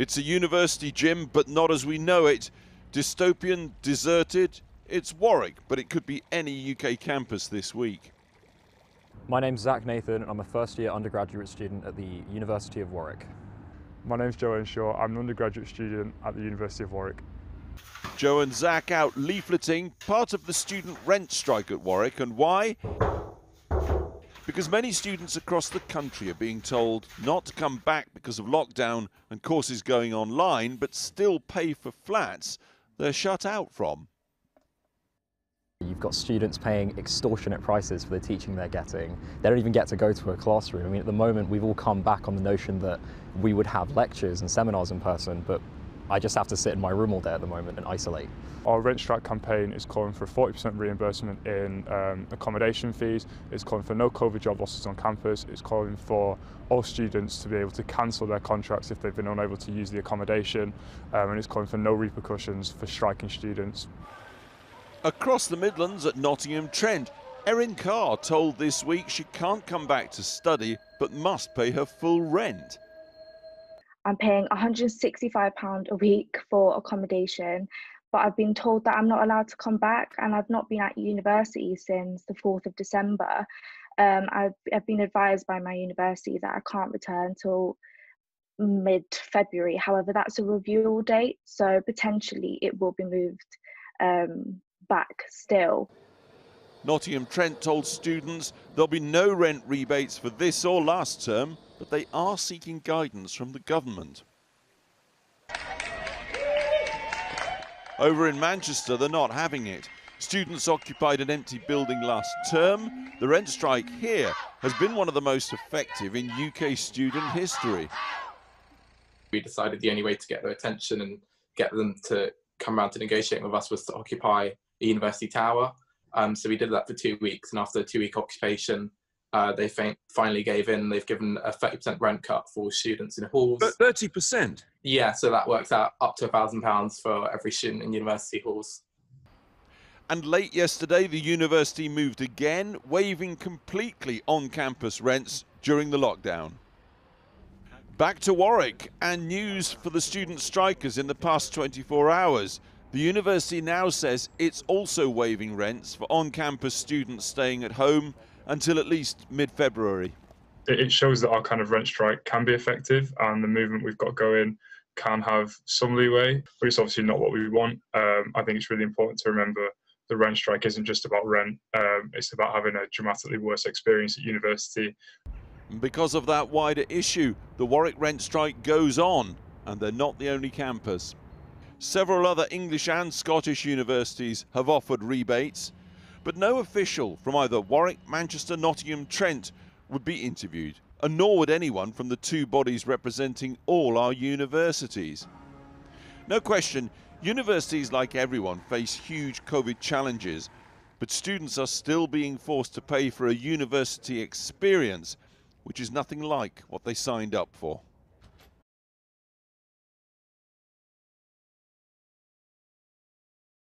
It's a university gym, but not as we know it. Dystopian, deserted. It's Warwick, but it could be any UK campus this week. My name's Zach Nathan, and I'm a first year undergraduate student at the University of Warwick. My name's Joe Earnshaw. I'm an undergraduate student at the University of Warwick. Joe and Zach out leafleting, part of the student rent strike at Warwick. And why? Because many students across the country are being told not to come back because of lockdown and courses going online, but still pay for flats they're shut out from. You've got students paying extortionate prices for the teaching they're getting. They don't even get to go to a classroom. I mean, at the moment, we've all come back on the notion that we would have lectures and seminars in person, but I just have to sit in my room all day at the moment and isolate. Our rent strike campaign is calling for 40% reimbursement in um, accommodation fees. It's calling for no COVID job losses on campus. It's calling for all students to be able to cancel their contracts if they've been unable to use the accommodation. Um, and it's calling for no repercussions for striking students. Across the Midlands at Nottingham Trent, Erin Carr told this week she can't come back to study but must pay her full rent. I'm paying £165 a week for accommodation, but I've been told that I'm not allowed to come back, and I've not been at university since the 4th of December. Um, I've, I've been advised by my university that I can't return till mid February. However, that's a review date, so potentially it will be moved um, back still. Nottingham Trent told students there'll be no rent rebates for this or last term, but they are seeking guidance from the government. Over in Manchester, they're not having it. Students occupied an empty building last term. The rent strike here has been one of the most effective in UK student history. We decided the only way to get their attention and get them to come around to negotiate with us was to occupy the university tower. Um, so we did that for two weeks, and after a two-week occupation, uh, they finally gave in. They've given a 30% rent cut for students in halls. But 30%? Yeah, so that works out up to £1,000 for every student in university halls. And late yesterday, the university moved again, waiving completely on campus rents during the lockdown. Back to Warwick, and news for the student strikers in the past 24 hours. The university now says it's also waiving rents for on campus students staying at home until at least mid February. It shows that our kind of rent strike can be effective and the movement we've got going can have some leeway, but it's obviously not what we want. Um, I think it's really important to remember the rent strike isn't just about rent, um, it's about having a dramatically worse experience at university. Because of that wider issue, the Warwick rent strike goes on, and they're not the only campus. Several other English and Scottish universities have offered rebates, but no official from either Warwick, Manchester, Nottingham, Trent would be interviewed, and nor would anyone from the two bodies representing all our universities. No question, universities like everyone face huge COVID challenges, but students are still being forced to pay for a university experience which is nothing like what they signed up for.